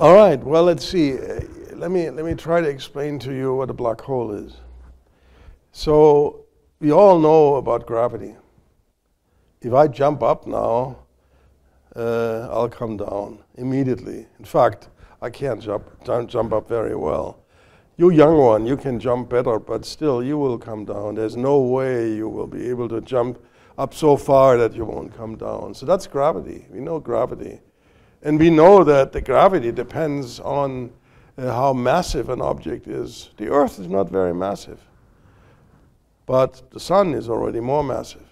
All right, well, let's see. Uh, let me, let me try to explain to you what a black hole is. So, we all know about gravity. If I jump up now, uh, I'll come down immediately. In fact, I can't jump, don't jump up very well. You young one, you can jump better, but still you will come down. There's no way you will be able to jump up so far that you won't come down. So that's gravity. We know gravity. And we know that the gravity depends on uh, how massive an object is. The Earth is not very massive, but the Sun is already more massive.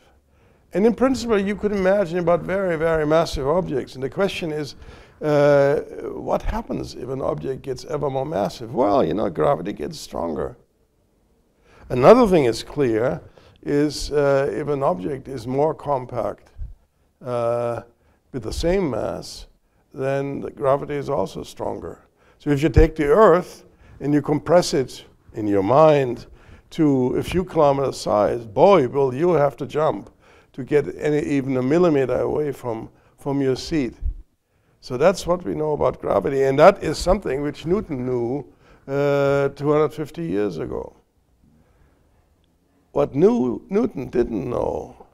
And in principle, you could imagine about very, very massive objects. And the question is, uh, what happens if an object gets ever more massive? Well, you know, gravity gets stronger. Another thing is clear is uh, if an object is more compact uh, with the same mass, then the gravity is also stronger. So if you take the Earth and you compress it in your mind to a few kilometers size, boy, will you have to jump to get any, even a millimeter away from, from your seat. So that's what we know about gravity, and that is something which Newton knew uh, 250 years ago. What New, Newton didn't know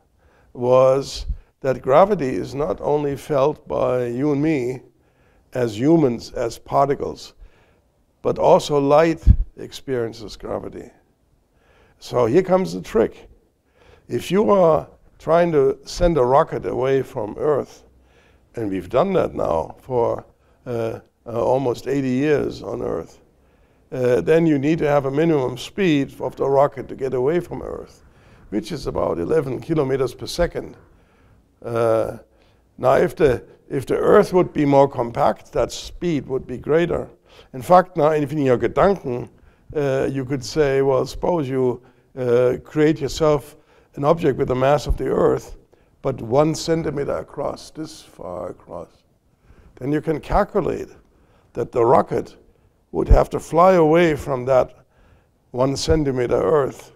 was that gravity is not only felt by you and me as humans, as particles, but also light experiences gravity. So here comes the trick. If you are trying to send a rocket away from Earth, and we've done that now for uh, uh, almost 80 years on Earth, uh, then you need to have a minimum speed of the rocket to get away from Earth, which is about 11 kilometers per second. Uh, now, if the, if the Earth would be more compact, that speed would be greater. In fact, now, in your Gedanken, uh, you could say, well, suppose you uh, create yourself an object with the mass of the Earth, but one centimeter across, this far across, then you can calculate that the rocket would have to fly away from that one centimeter Earth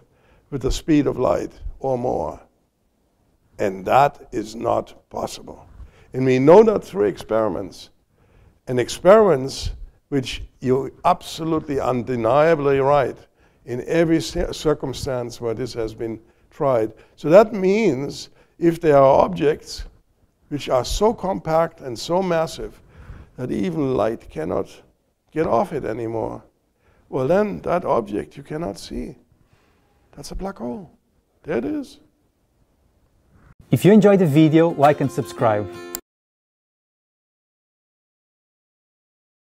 with the speed of light or more. And that is not possible. And we know that through experiments. And experiments which you're absolutely undeniably right in every circumstance where this has been tried. So that means if there are objects which are so compact and so massive that even light cannot get off it anymore, well, then that object you cannot see. That's a black hole. There it is. If you enjoyed the video, like and subscribe.